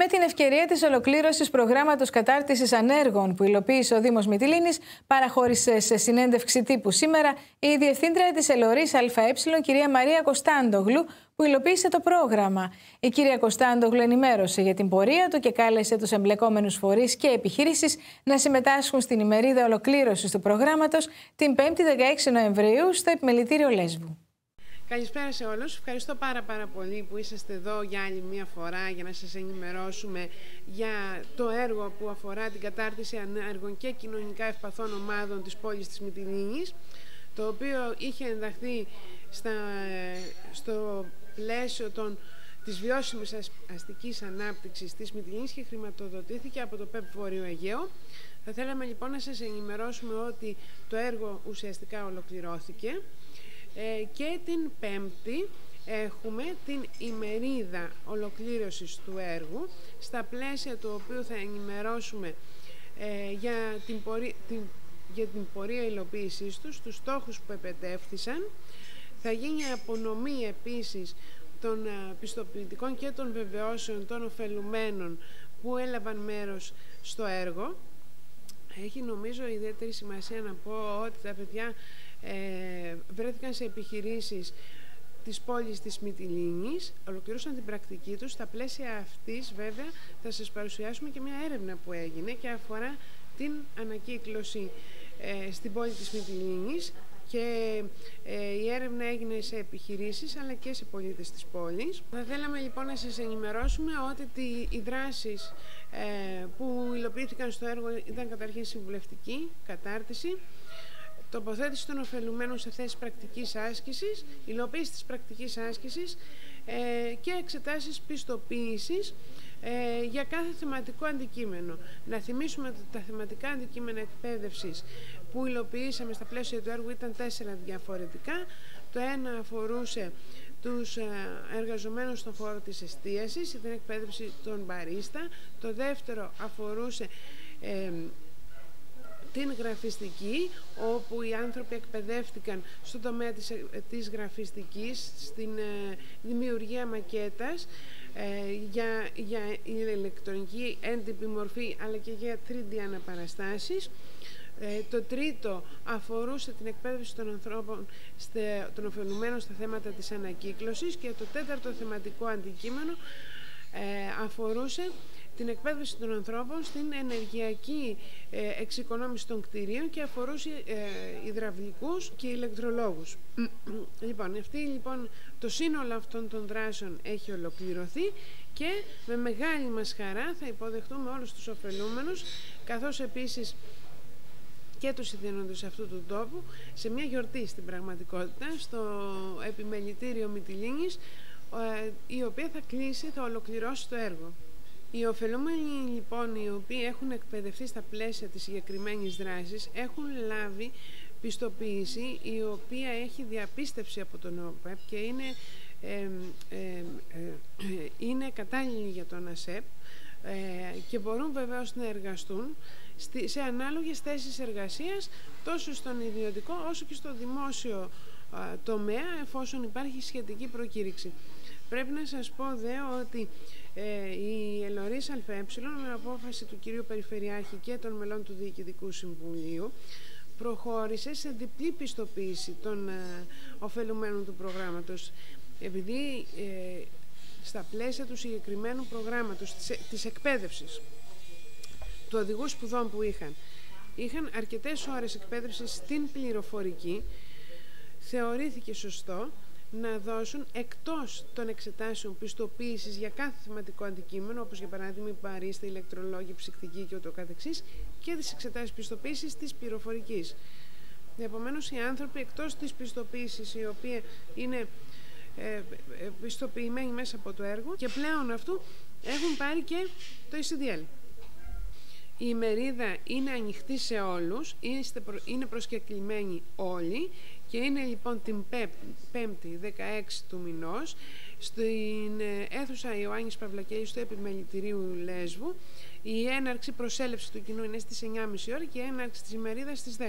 Με την ευκαιρία της ολοκλήρωσης προγράμματος κατάρτισης ανέργων που υλοποίησε ο Δήμος Μητυλίνης, παραχώρησε σε συνέντευξη τύπου σήμερα η Διευθύντρια της Ελωρή ΑΕ, κυρία Μαρία Κωνσταντογλου, που υλοποίησε το πρόγραμμα. Η κυρία Κωνσταντογλου ενημέρωσε για την πορεία του και κάλεσε τους εμπλεκόμενους φορείς και επιχειρήσει να συμμετάσχουν στην ημερίδα ολοκλήρωσης του προγράμματος την 5η 16 Νοεμβρίου στο Επιμελητήριο Λέσβου. Καλησπέρα σε όλους. Ευχαριστώ πάρα πάρα πολύ που είσαστε εδώ για άλλη μία φορά για να σας ενημερώσουμε για το έργο που αφορά την κατάρτιση ανέργων και κοινωνικά ευπαθών ομάδων της πόλης της Μυτιλίνης το οποίο είχε ενταχθεί στα, στο πλαίσιο των, της βιώσιμης αστικής ανάπτυξης της Μυτιλίνης και χρηματοδοτήθηκε από το ΠΕΠ Βόρειο Αιγαίο. Θα θέλαμε λοιπόν να σας ενημερώσουμε ότι το έργο ουσιαστικά ολοκληρώθηκε ε, και την Πέμπτη έχουμε την ημερίδα ολοκλήρωσης του έργου στα πλαίσια του οποίου θα ενημερώσουμε ε, για, την πορεία, την, για την πορεία υλοποίησής τους, τους στόχους που επετεύθησαν. Θα γίνει απονομή επίσης των ε, πιστοποιητικών και των βεβαιώσεων των ωφελουμένων που έλαβαν μέρος στο έργο. Έχει νομίζω ιδιαίτερη σημασία να πω ότι τα παιδιά ε, βρέθηκαν σε επιχειρήσεις της πόλης της Μυτιλίνης, ολοκληρώσαν την πρακτική τους. Στα πλαίσια αυτής βέβαια θα σας παρουσιάσουμε και μια έρευνα που έγινε και αφορά την ανακύκλωση ε, στην πόλη της Μυτιλίνης και ε, η έρευνα έγινε σε επιχειρήσεις αλλά και σε πολίτες της πόλης. Θα θέλαμε λοιπόν να σας ενημερώσουμε ότι οι δράσεις ε, που υλοποιήθηκαν στο έργο ήταν καταρχήν συμβουλευτική κατάρτιση, τοποθέτηση των ωφελουμένων σε θέσεις πρακτικής άσκησης, υλοποίησης της πρακτικής άσκησης ε, και εξετάσεις πιστοποίησης ε, για κάθε θεματικό αντικείμενο. Να θυμίσουμε ότι τα θεματικά αντικείμενα εκπαίδευσης που υλοποιήσαμε στα πλαίσια του έργου ήταν τέσσερα διαφορετικά. Το ένα αφορούσε τους ε, εργαζομένους στον χώρο της εστίασης, ήταν εκπαίδευση των μπαρίστα. Το δεύτερο αφορούσε ε, την γραφιστική, όπου οι άνθρωποι εκπαιδεύτηκαν στον τομέα της, ε, της γραφιστικής, στην ε, δημιουργία μακέτας, ε, για, για ηλεκτρονική έντυπη μορφή, αλλά και για 3D αναπαραστάσεις. το τρίτο αφορούσε την εκπαίδευση των ανθρώπων των ωφελουμένων στα θέματα της ανακύκλωσης και το τέταρτο θεματικό αντικείμενο αφορούσε την εκπαίδευση των ανθρώπων στην ενεργειακή ε, εξοικονόμηση των κτηρίων και αφορούσε ε, υδραυλικούς και ηλεκτρολόγους. λοιπόν, αυτή, λοιπόν, το σύνολο αυτών των δράσεων έχει ολοκληρωθεί και με μεγάλη μας χαρά θα υποδεχτούμε όλους τους ωφελούμενους καθώς επίσης και τους ιδενόντες αυτού του τόπου σε μια γιορτή στην πραγματικότητα στο επιμελητήριο Μυτιλίνης ε, η οποία θα κλείσει, θα ολοκληρώσει το έργο. Οι ωφελούμενοι λοιπόν οι οποίοι έχουν εκπαιδευτεί στα πλαίσια της συγκεκριμένης δράσης έχουν λάβει πιστοποίηση η οποία έχει διαπίστευση από τον ΟΠΕΠ και είναι, ε, ε, είναι κατάλληλη για τον ΑΣΕΠ ε, και μπορούν βεβαίως να εργαστούν σε ανάλογες θέσεις εργασίας τόσο στον ιδιωτικό όσο και στο δημόσιο τομέα εφόσον υπάρχει σχετική προκήρυξη. Πρέπει να σας πω δε ότι ε, η Ελωρίς ΑΕ με απόφαση του κυρίου Περιφερειάρχη και των μελών του Διοικητικού Συμβουλίου προχώρησε σε διπλή πιστοποίηση των ε, ωφελουμένων του προγράμματος. Επειδή ε, στα πλαίσια του συγκεκριμένου προγράμματος της, της εκπαίδευσης του οδηγού σπουδών που είχαν είχαν αρκετές ώρες εκπαίδευσης στην πληροφορική θεωρήθηκε σωστό να δώσουν εκτός των εξετάσεων πιστοποίησης για κάθε θεματικό αντικείμενο, όπως για παράδειγμα η παρίστα, η ηλεκτρολόγη, η ψυκτική και ούτω καθεξής, και τις εξετάσεις πιστοποίησης της πληροφορικής. Επομένως, οι άνθρωποι εκτός της πιστοποίησης, η οποία είναι ε, πιστοποιημένοι μέσα από το έργο και πλέον αυτού έχουν πάρει και το ECDL. Η ημερίδα είναι ανοιχτή σε όλους, είναι προσκεκλημένοι όλοι και είναι λοιπόν την 5η 16 του μηνός στην ε, αίθουσα Ιωάννης Παυλακέης του Επιμελητηρίου Λέσβου. Η έναρξη προσέλευση του κοινού είναι στις 9.30 ώρα και η έναρξη της ημερίδας στις 10.